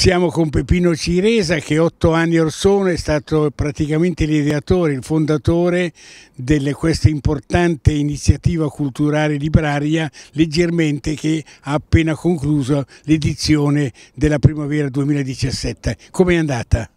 Siamo con Peppino Ciresa che otto anni or sono è stato praticamente l'ideatore, il fondatore di questa importante iniziativa culturale libraria leggermente che ha appena concluso l'edizione della primavera 2017. Come è andata?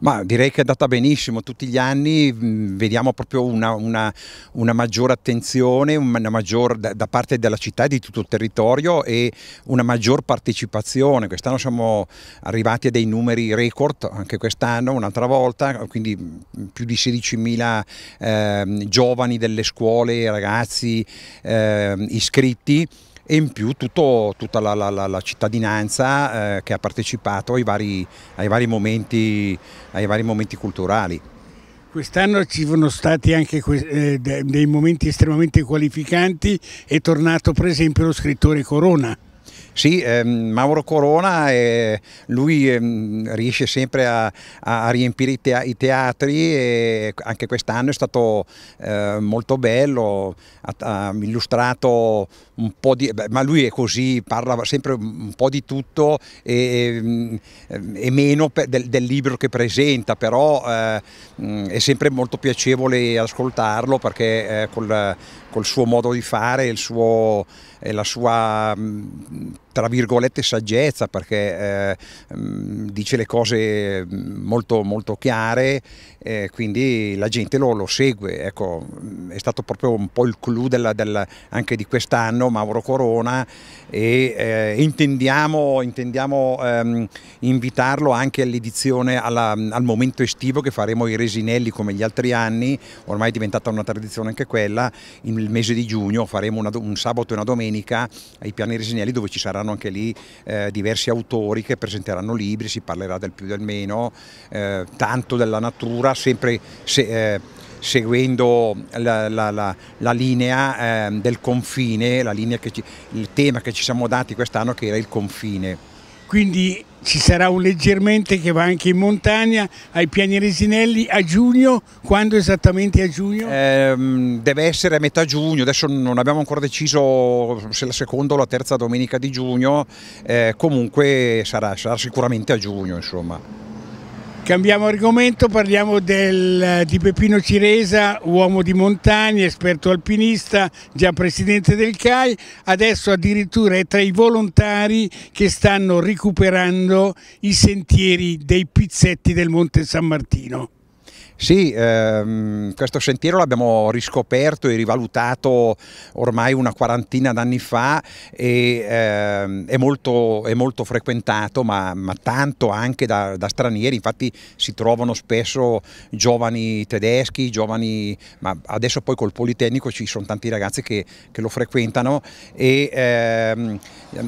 Ma direi che è andata benissimo, tutti gli anni mh, vediamo proprio una, una, una maggiore attenzione una maggior, da, da, parte della città e di tutto il territorio e una maggior partecipazione. Quest'anno siamo arrivati a dei numeri record, anche quest'anno un'altra volta, quindi più di 16.000 eh, giovani delle scuole, ragazzi eh, iscritti e in più tutto, tutta la, la, la cittadinanza eh, che ha partecipato ai vari, ai vari, momenti, ai vari momenti culturali. Quest'anno ci sono stati anche eh, dei momenti estremamente qualificanti, è tornato per esempio lo scrittore Corona. Sì, ehm, Mauro Corona, eh, lui ehm, riesce sempre a, a riempire i, te i, teatri e anche quest'anno è stato eh, molto bello, ha, ha, illustrato un po' di... Beh, ma lui è così, parla sempre un po' di tutto e, e meno del, del, libro che presenta, però eh, è sempre molto piacevole ascoltarlo perché eh, col, col suo modo di fare, suo, la sua tra virgolette saggezza perché eh, dice le cose molto, molto chiare eh, quindi la gente lo, lo, segue. Ecco, è stato proprio un po' il clou della, della, anche di quest'anno Mauro Corona e eh, intendiamo, intendiamo ehm, invitarlo anche all'edizione al momento estivo che faremo i Resinelli come gli altri anni. Ormai è diventata una tradizione anche quella. Il mese di giugno faremo una, un sabato e una domenica ai piani Resinelli dove ci sarà saranno anche lì eh, diversi autori che presenteranno libri, si parlerà del più del meno, eh, tanto della natura, sempre se, eh, seguendo la, la, la, la linea ehm, del confine, ci, il tema che ci siamo dati quest'anno che era il confine quindi ci sarà un leggermente che va anche in montagna ai piani Resinelli a giugno, quando esattamente a giugno? Eh, deve essere a metà giugno, adesso non abbiamo ancora deciso se la seconda o la terza domenica di giugno, eh, comunque sarà, sarà sicuramente a giugno insomma. Cambiamo argomento, parliamo del, di Peppino Ciresa, uomo di montagna, esperto alpinista, già presidente del CAI, adesso addirittura è tra i volontari che stanno recuperando i sentieri dei pizzetti del Monte San Martino. Sì, ehm, questo sentiero l'abbiamo riscoperto e rivalutato ormai una quarantina d'anni fa e ehm, è, molto, è, molto, frequentato ma, ma tanto anche da, da, stranieri, infatti si trovano spesso giovani tedeschi, giovani, ma adesso poi col Politecnico ci sono tanti ragazzi che, che lo frequentano e ehm,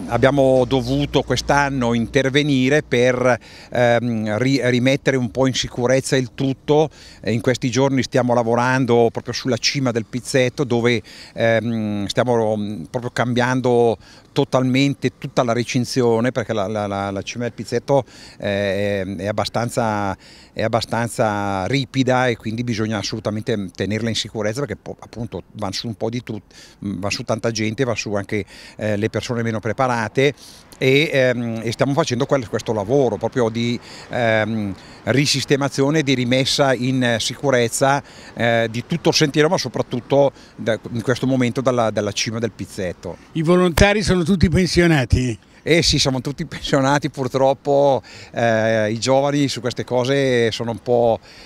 abbiamo dovuto quest'anno intervenire per ehm, ri, rimettere un po' in sicurezza il tutto in questi giorni stiamo lavorando proprio sulla cima del pizzetto dove ehm, stiamo mm, proprio cambiando totalmente tutta la recinzione perché la, la, la, la cima del pizzetto è, è, abbastanza, è, abbastanza, ripida e quindi bisogna assolutamente tenerla in sicurezza perché appunto va su un po' di tutto, va su tanta gente, va su anche eh, le persone meno preparate e, ehm, e stiamo facendo questo lavoro proprio di ehm, risistemazione, di rimessa in sicurezza eh, di tutto il sentiero ma soprattutto da, in questo momento dalla, dalla cima del pizzetto. I volontari sono tutti pensionati? Eh sì, siamo tutti pensionati purtroppo, eh, i giovani su queste cose sono un,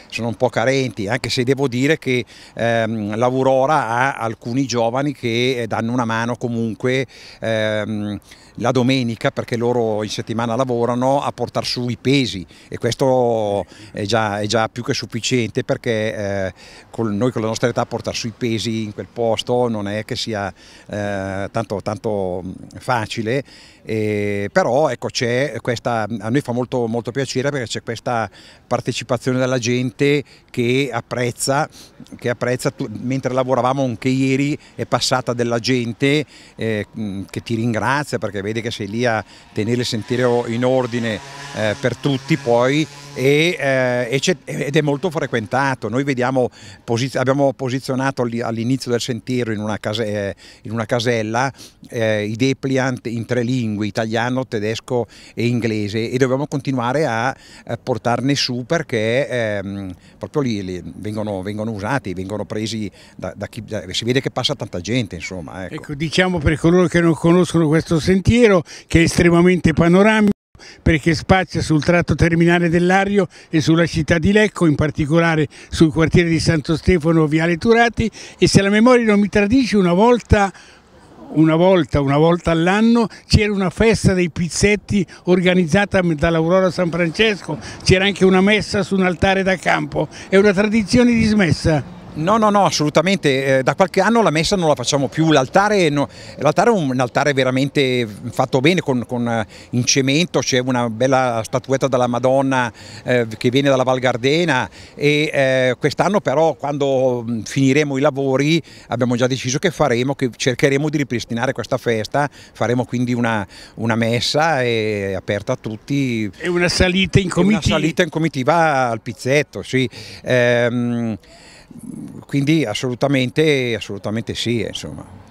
sono un, po', carenti, anche se devo dire che ehm, l'Aurora ha alcuni giovani che danno una mano comunque ehm, la domenica perché loro in settimana lavorano a portare su i pesi. E questo è già, è già più che sufficiente perché eh, con noi con la nostra età portare su i pesi in quel posto non è che sia eh, tanto, tanto facile eh, però ecco, questa, a noi fa molto, molto piacere perché c'è questa partecipazione della gente che apprezza, che apprezza mentre lavoravamo anche ieri è passata della gente eh, che ti ringrazia perché vede che sei lì a tenere il sentiero in ordine eh, per tutti poi e, eh, ed è molto frequentato. Noi vediamo, abbiamo posizionato all'inizio del sentiero in una, case, in una casella eh, i depliant in tre lingue, italiano, tedesco e inglese e dobbiamo continuare a, a portarne su perché ehm, proprio lì vengono, vengono, usati, vengono presi da, da chi, da, si vede che passa tanta gente insomma. Ecco. ecco diciamo per coloro che non conoscono questo sentiero che è estremamente panoramico perché spazia sul tratto terminale dell'Ario e sulla città di Lecco, in particolare sul quartiere di Santo Stefano, Viale Turati e se la memoria non mi tradisce una volta una volta, una volta all'anno c'era una festa dei pizzetti organizzata dall'Aurora San Francesco, c'era anche una messa su un altare da campo, è una tradizione dismessa. No, no, no, assolutamente. Eh, da qualche anno la messa non la facciamo più. L'altare, no, è un altare veramente fatto bene, con, con eh, in cemento, c'è una bella statuetta della Madonna eh, che viene dalla Val Gardena e eh, quest'anno però quando mm, finiremo i lavori abbiamo già deciso che faremo, che cercheremo di ripristinare questa festa, faremo quindi una, una messa e, aperta a tutti. E una salita in comitiva. Una salita in comitiva al pizzetto, sì. Ehm, quindi assolutamente, assolutamente sì, insomma.